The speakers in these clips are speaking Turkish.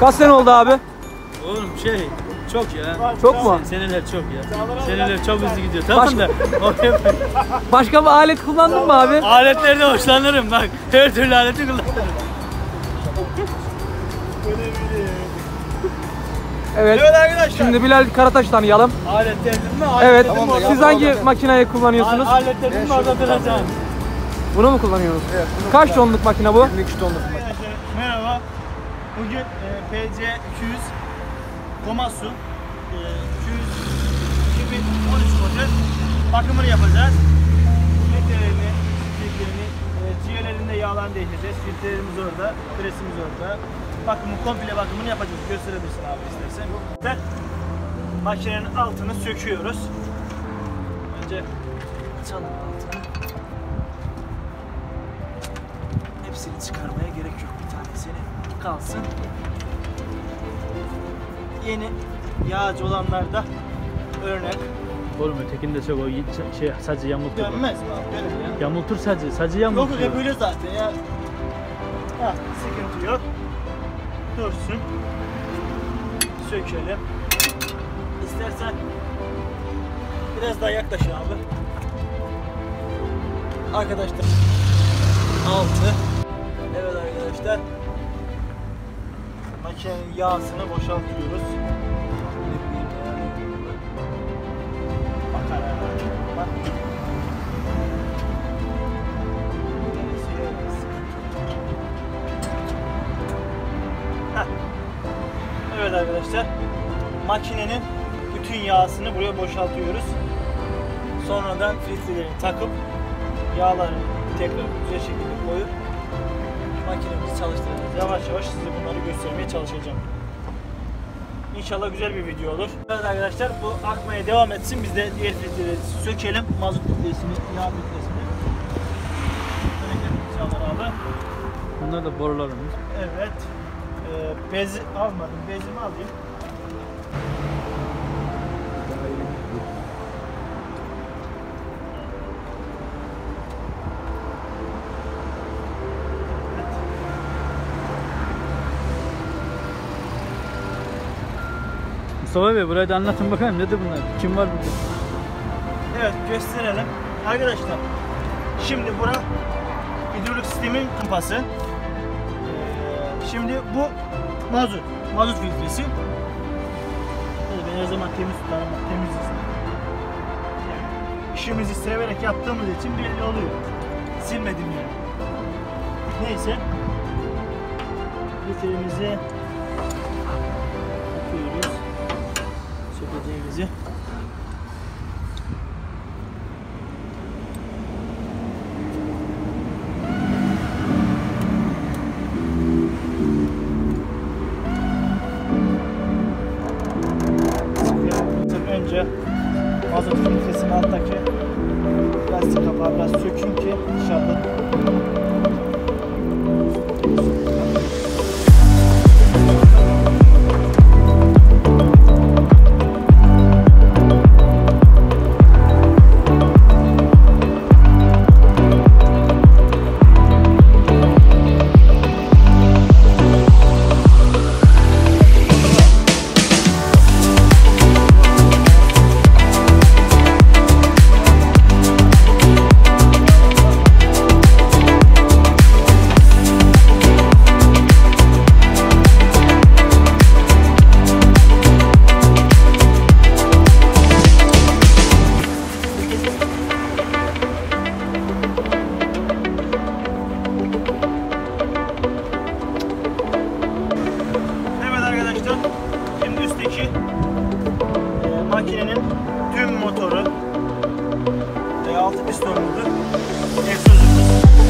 Kaç sene oldu abi? Oğlum şey çok ya. Çok mu? Seneler çok ya. Seneler çok hızlı gidiyor. Tamam Başka- da. Başka bir alet kullandın mı abi? Aletlerden hoşlanırım bak. Her türlü aleti kullanırım. Evet. Evet arkadaşlar. Şimdi Bilal Karataş tanıyalım. Alet dedim mi? Evet. Alet dedim mi? Siz hangi makineyi kullanıyorsunuz? Alet dedim mi orada duracağım. Bunu mu kullanıyorsunuz? Kaç tonluk makine bu? 22 tonluk. Bugün e, PC 200 Komatsu e, 200 2013 model bakımını yapacağız. Filtrelerini, filtrelerini, e, ciğerlerinde yağlarını değiştireceğiz. Filtrelerimiz orada, presimiz orada. Bakımı komple bakımını yapacağız. Gösterebilirsin abi istersen. Ve makinenin altını söküyoruz. Önce açalım altını. Hepsini çıkarmaya gerek yok. Bir tanesini kalsın. Yeni yağcı olanlarda örnek Oğlum ötekinde çok o şey sadece yamultur. dönmez mi abi? Böyle ya? Yamultur sadece, sadece yamultur. yok hep öyle zaten ya. Ha, sıkıntı yok. Dursun. Sökelim. İstersen biraz daha yaklaş abi. Arkadaşlar. Altı. Evet arkadaşlar. Makinenin yağsını boşaltıyoruz. Evet arkadaşlar. Makinenin bütün yağsını buraya boşaltıyoruz. Sonradan filtrelerini takıp yağları tekrar güzel şekilde koyup çalıştıracağız. Yavaş yavaş size bunları göstermeye çalışacağım. İnşallah güzel bir video olur. Evet arkadaşlar bu akmaya devam etsin. Biz de diğer filtreleri sökelim. Mazot filtresini, yağ filtresini. Böyle. Bunlar da borularımız. Evet. Ee, bez almadım. Bezimi alayım. Mustafa Bey burayı da anlatın bakayım nedir bunlar? Kim var burada? Evet gösterelim. Arkadaşlar şimdi bura hidrolik sistemin kumpası. Şimdi bu mazot. Mazot filtresi. Ben her zaman temiz tutarım. Temiz. Yani işimizi severek yaptığımız için belli oluyor. Silmedim yani. Neyse. Filtremizi везде. E, makinenin tüm motoru ve altı pistonludur. Egzozumuz.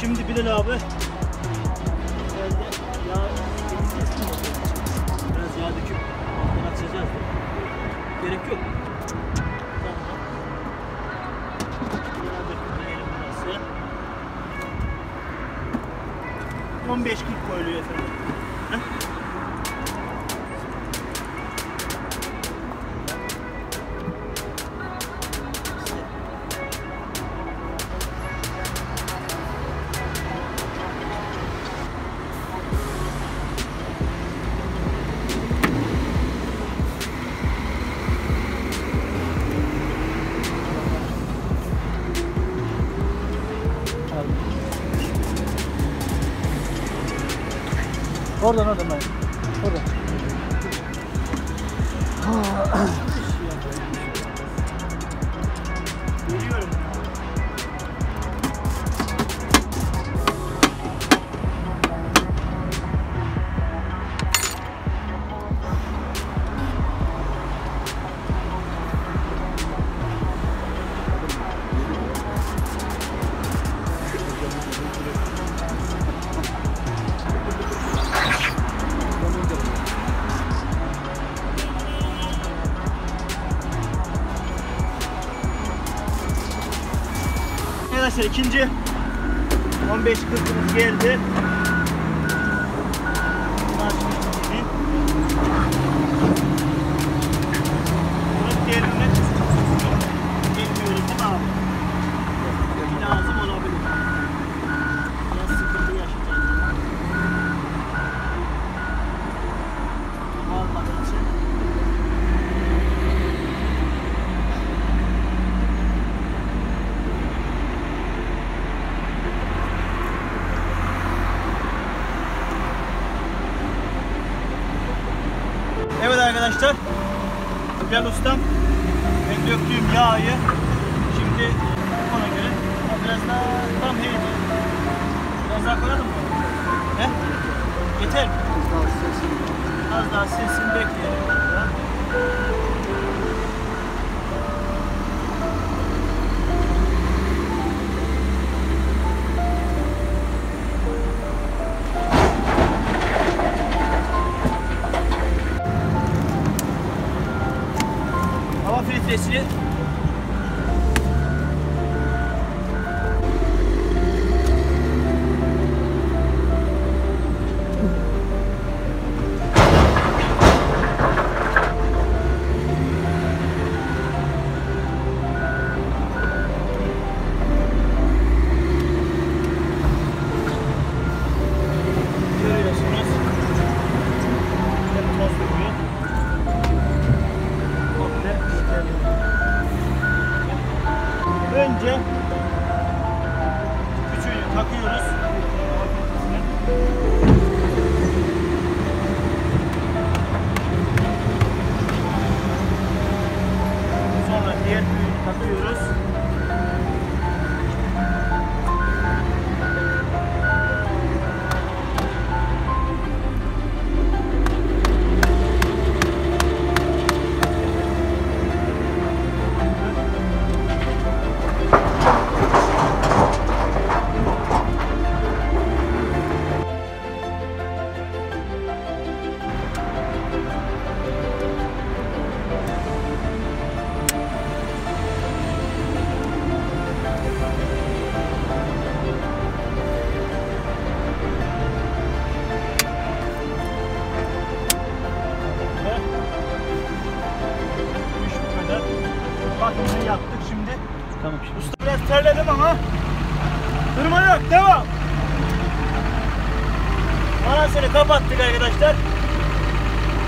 Şimdi Bilal abi biraz yağ döküp alttan açacağız. Gerek yok. Tamam. 15 kilo koyuluyor efendim. Ben. Oradan. İkinci 15 kırkımız geldi. Bunlar şimdi ikinci. Bunun diğerine bilmiyoruz değil mi abi? Bir lazım olabilir. Biraz sıkıntı yaşayacağız. Olmadığı için. Evet arkadaşlar. Bilal Ustam ben döktüğüm yağı şimdi ona göre biraz daha tam heydi. Biraz daha koyalım mı? He? Yeter mi? Az daha silsin bekleyelim. Biraz Önce küçüğünü takıyoruz. Sonra kapattık arkadaşlar.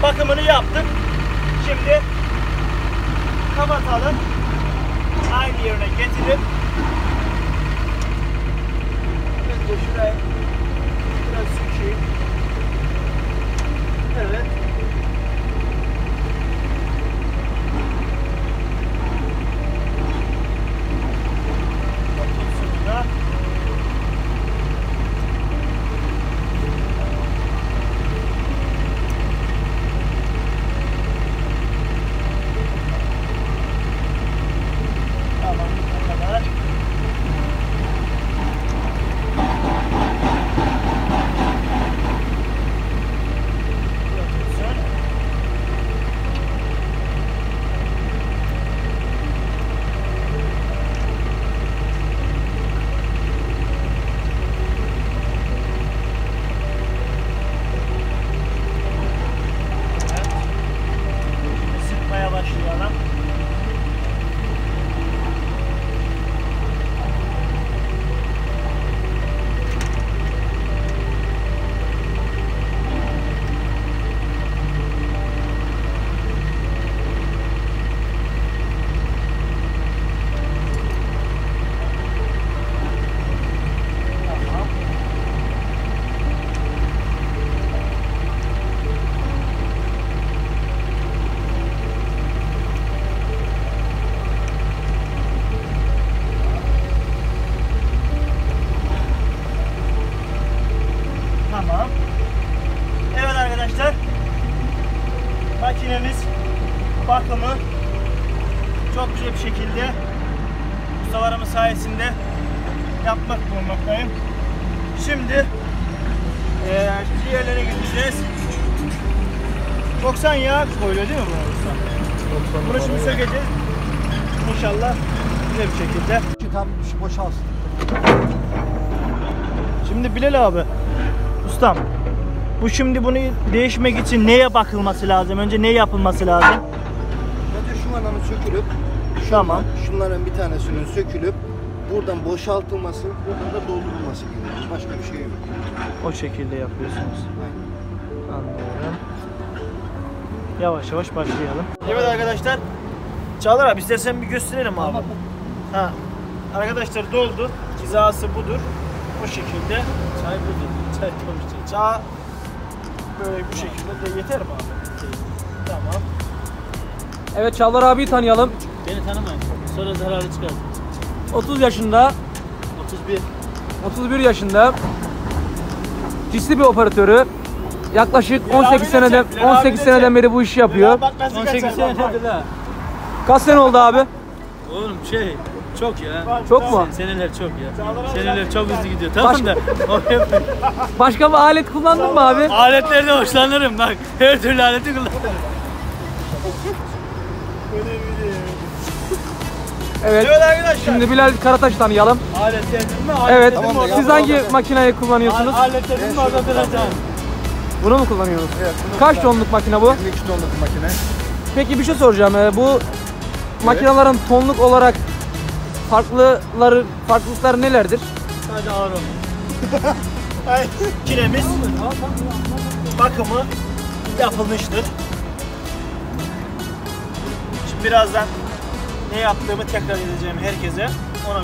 Bakımını yaptık. Şimdi kapatalım. Aynı yerine getirip önce şuraya biraz sıkayım. Evet. İnşallah güzel bir şekilde. Tam şu boşalsın. Şimdi Bilal abi, ustam. Bu şimdi bunu değişmek için neye bakılması lazım? Önce ne yapılması lazım? Önce şu vananın sökülüp Tamam. şunların bir tanesinin sökülüp buradan boşaltılması, buradan da doldurulması gerekiyor. Başka bir şey yok. O şekilde yapıyorsunuz. Aynen. Anlıyorum. Yavaş yavaş başlayalım. Evet arkadaşlar. Çağlar abi istersen bir gösterelim abi. Ha. Arkadaşlar doldu. Hizası budur. Bu şekilde. Çay budur. Çay konuşacak. Çağ böyle bu şekilde de yeter mi abi? Tamam. Evet Çağlar abiyi tanıyalım. Beni tanımayın. Sonra zararı çıkar. 30 yaşında, 31. 31 yaşında. Cisli bir operatörü. Yaklaşık Bilal 18 abi seneden geçecek, Bilal abi 18 seneden beri bu işi yapıyor. Bak nasıl 18 kaçar, sene bak, bak. nedir la? Kaç sene oldu abi? Oğlum şey çok ya. Çok mu? Seneler çok ya. Seneler sen- çok hızlı gidiyor. Tamam da. o hep- Başka bir alet kullandın mı abi? Aletlerden hoşlanırım bak. Her türlü aleti kullanırım. Evet. Evet arkadaşlar. Şimdi Bilal Karataş tanıyalım. alet dedin mi? Alet Evet. mi? Tamam da Siz hangi orada- makineyi kullanıyorsunuz? Alet dedin mi? Orada duracaksın. Bunu mu kullanıyorsunuz? Evet, bunu Kaç tonluk makine bu? 22 tonluk makine. Peki bir şey soracağım. Ee, Bu makinelerin tonluk olarak farklıları farklılıkları nelerdir? Hadi ağır Kiremiz bakımı yapılmıştır. Şimdi birazdan ne yaptığımı tekrar edeceğim herkese. Ona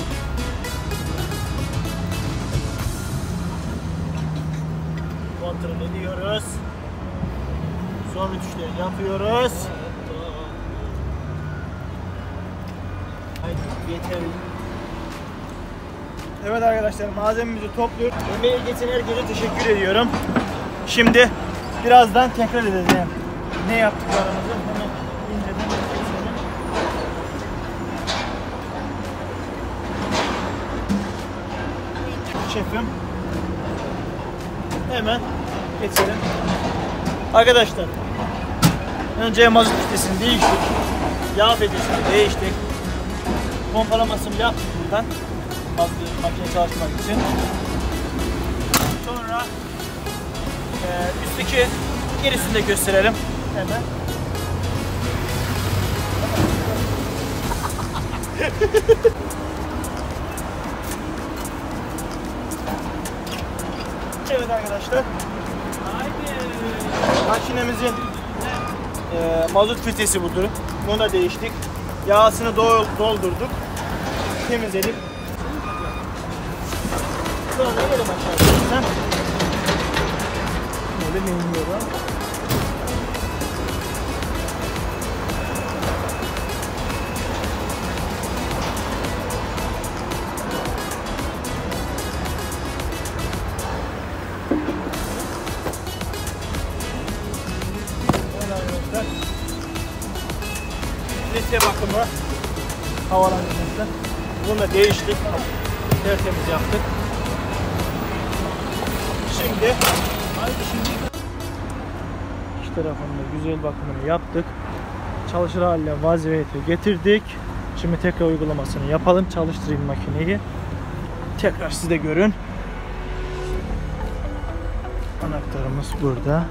kontrol ediyoruz. Son rütuşları yapıyoruz. Yeterli. Evet arkadaşlar malzememizi topluyoruz. Emeği geçen herkese teşekkür ediyorum. Şimdi birazdan tekrar edeceğim. Ne yaptıklarımızı hemen inceden. Şefim. Hemen geçelim. Arkadaşlar önce mazot vitesini değiştik. Yağ filtresini değiştik. Pompalamasını yaptık buradan. Makine çalışmak için. Sonra eee üstteki gerisini de gösterelim. Hemen. evet arkadaşlar. Makinemizin eee mazot filtresi budur. Bunu da değiştik. Yağsını dol- doldurduk. Temizledik. Sonra geri başlayalım. Böyle neymiyorum. Evet değiştik. Tertemiz yaptık. Şimdi şimdi iki tarafında güzel bakımını yaptık. Çalışır haline vaziyete getirdik. Şimdi tekrar uygulamasını yapalım. Çalıştırayım makineyi. Tekrar siz de görün. Anahtarımız burada.